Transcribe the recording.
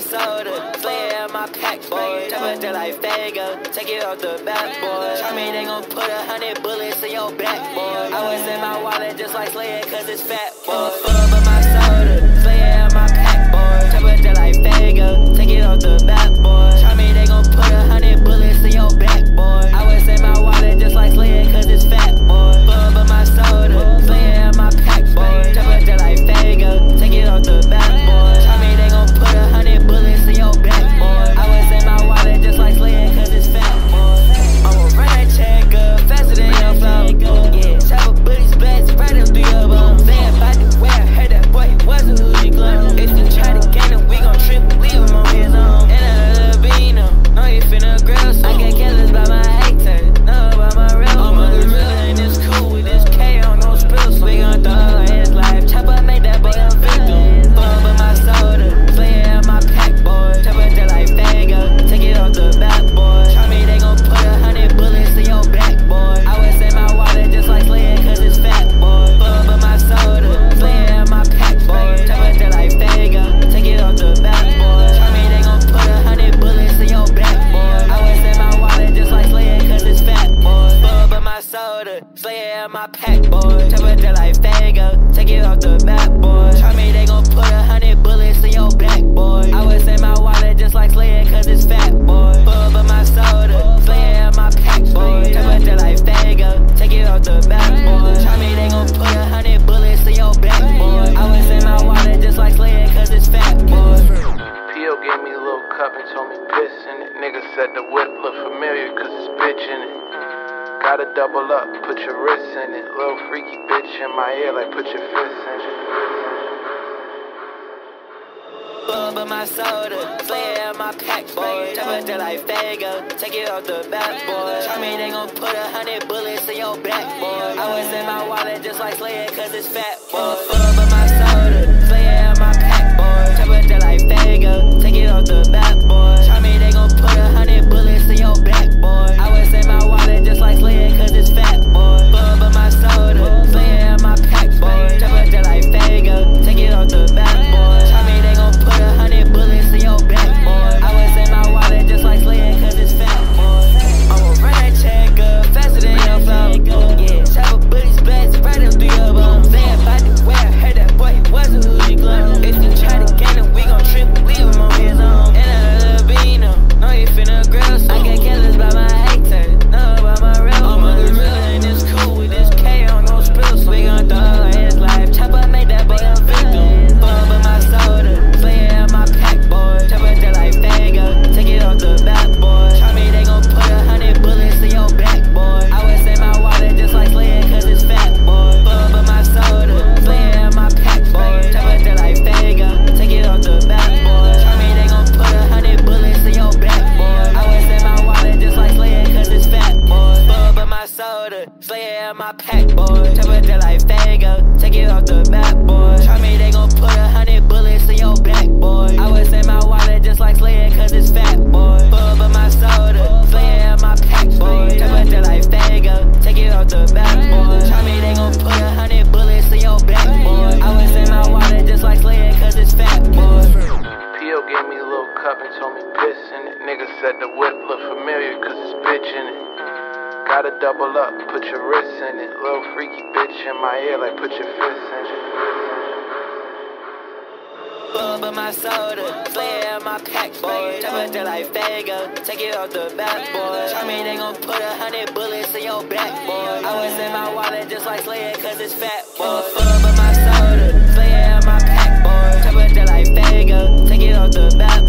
my soda, in my pack, boy. It just like Faygo, take it off the back, boy. Try me, they gon' put a hundred bullets in your back, boy. I was in my wallet just like Slayer, cause it's fat, boy. Full up Slayer in my pack, boy. Chopper just like Faygo, take it off the back, boy. Try me, they gon' put a hundred bullets in your back, boy. I was in my wallet just like Slayer, cause it's fat, boy. Bump in my soda, Slayer in my pack, boy. Chopper just like Faygo, take it off the back, boy. Try me, they gon' put a hundred bullets in your back, boy. I was in my wallet just like Slayer, cause it's fat, boy. P.O. gave me a little cup and told me piss in it. Nigga said the whip look familiar cause it's bitch in it. Gotta double up, put your wrists in it. Little freaky bitch in my ear, like put your fists in it. In my soda, play in my pack, boy. Chopper just like Faygo, take it off the back, boy. Try me, they gon' put a hundred bullets in your back, boy. I was in my wallet just like Slayer, cause it's fat, boy. In my soda, play in my pack, boy. Chopper just like Faygo, take it off the back, boy. My pack, boy. Just like Faygo, take it off the back, boy. Try me, they gon' put a hundred bullets in your back, boy. I was in my wallet just like Slayer, cause it's fat, boy. Bump in my soda, Slayer in my pack, boy. Just like Faygo, take it off the back, boy. Try me, they gon' put a hundred bullets in your back, boy. I was in my wallet just like Slayer, cause it's fat, boy. P.O. gave me a little cup and told me piss in it. Nigga said the whip look familiar cause it's bitch in it gotta double up, put your wrists in it. Little freaky bitch in my ear, like put your fists in it. Bub of my soda, flare in my pack, boy. Temperature like Faygo, take it off the back, boy. Tell me they gon' put a hundred bullets in your back, boy. I was in my wallet just like Slayer, cause it's fat, boy. Full of my soda, flare in my pack, boy. Temperature like Faygo, take it off the back.